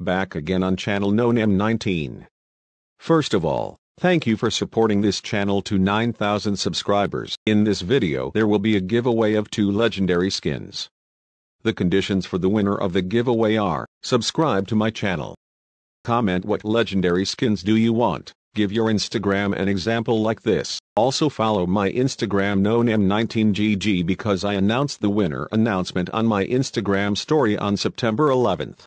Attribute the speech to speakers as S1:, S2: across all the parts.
S1: back again on channel NoName 19. First of all, thank you for supporting this channel to 9000 subscribers. In this video there will be a giveaway of two legendary skins. The conditions for the winner of the giveaway are, subscribe to my channel. Comment what legendary skins do you want, give your Instagram an example like this. Also follow my Instagram noname19gg because I announced the winner announcement on my Instagram story on September 11th.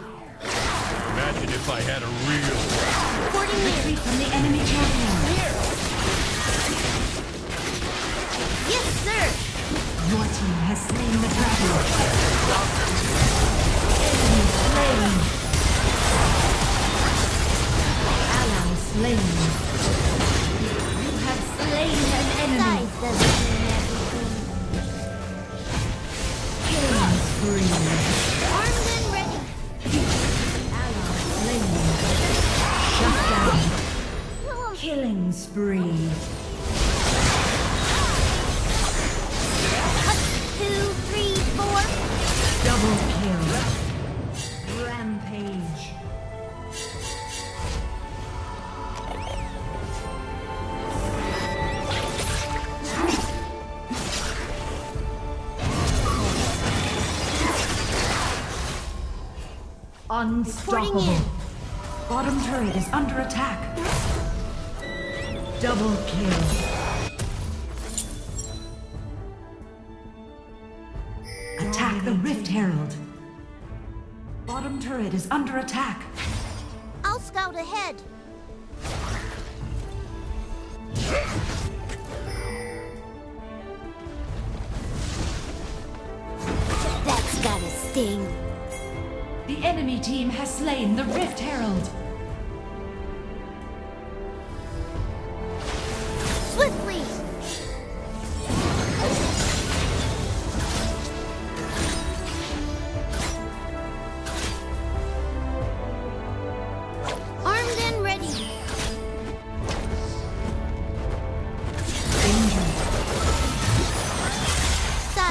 S2: Imagine if I had a real.
S3: Reporting.
S4: From the enemy champion.
S3: Yes, sir.
S4: Your team has slain the dragon. Enemy slain. Killing spree.
S3: Two, three, four.
S4: Double kill. Rampage. Unstoppable. Bottom turret is under attack. Double kill. Attack the Rift Herald. Bottom turret is under attack.
S3: I'll scout ahead. That's gotta sting.
S4: The enemy team has slain the Rift Herald.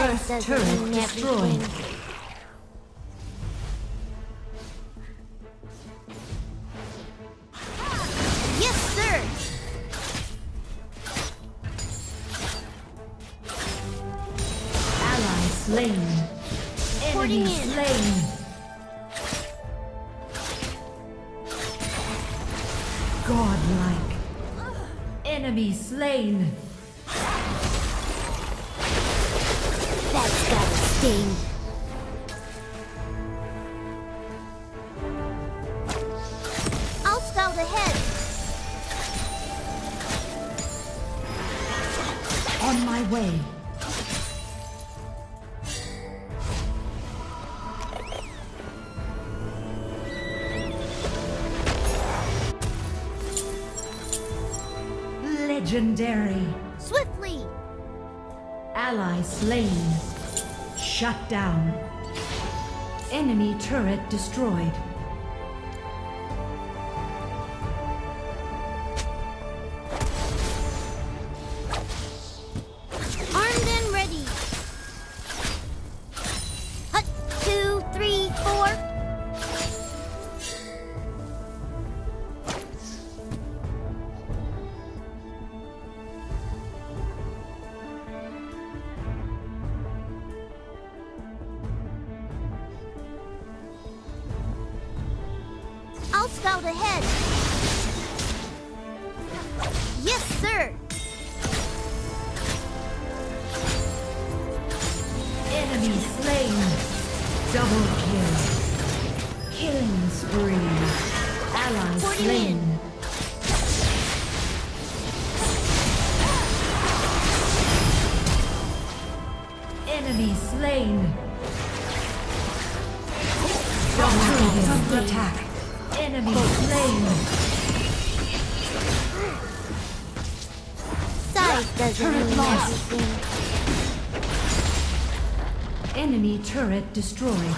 S4: First turret destroyed.
S3: Yes, sir.
S4: Ally slain. Enemy slain. Godlike. Enemy slain.
S3: Sting. I'll scout ahead.
S4: On my way. Legendary.
S3: Swiftly.
S4: Ally slain. Shut down. Enemy turret destroyed.
S3: Scout ahead. Yes, sir.
S4: Enemy slain. Double kill. Killing spree. Ally slain.
S3: in.
S4: Enemy slain. Enemy slain.
S3: Size doesn't
S4: Turret
S3: mean
S4: lost.
S3: everything.
S4: Enemy turret destroyed.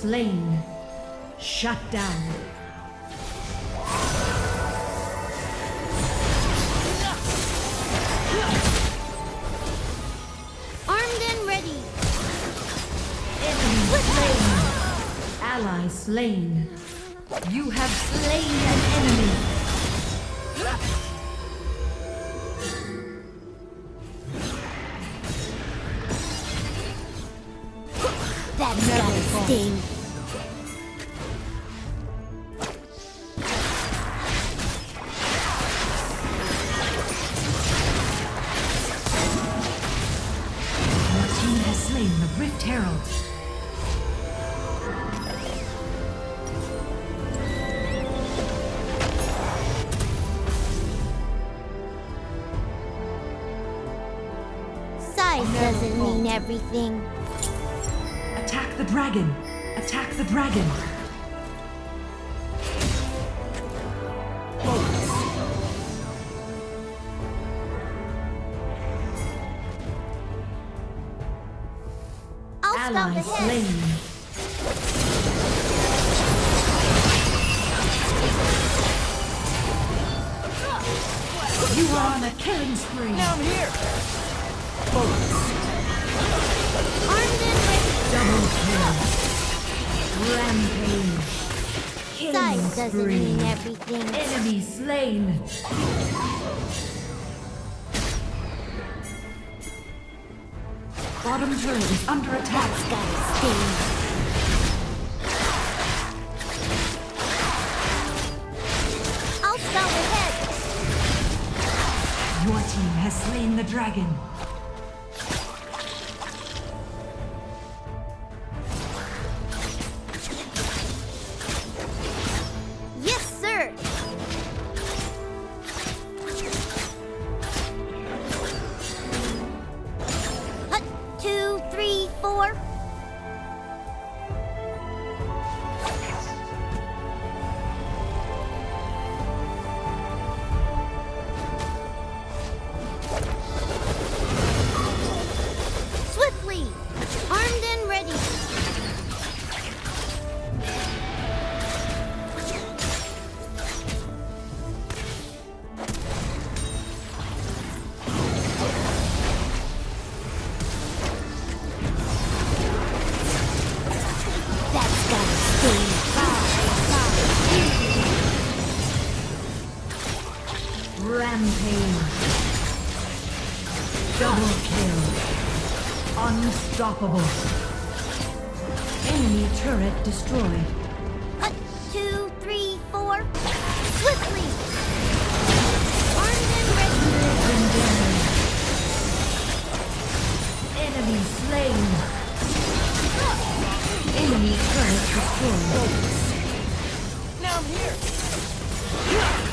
S4: Slain. Shut down.
S3: Armed and ready.
S4: Enemy slain. Ally slain. You have slain an enemy.
S3: Doesn't mean everything.
S4: Attack the dragon. Attack the dragon.
S3: I'll scout
S4: Ally
S3: ahead.
S4: slain. You are on a killing spree.
S3: Armed and
S4: Rampage.
S3: Size doesn't
S4: spree.
S3: mean everything.
S4: Enemy slain. Bottom turret is under attack.
S3: That's gotta sting. I'll scout ahead.
S4: Your team has slain the dragon. Unstoppable. Enemy turret destroyed.
S3: Hut, two, three, four. Swiftly. Armed and ready.
S4: Legendary. Enemy slain. Enemy turret destroyed.
S3: Now I'm here.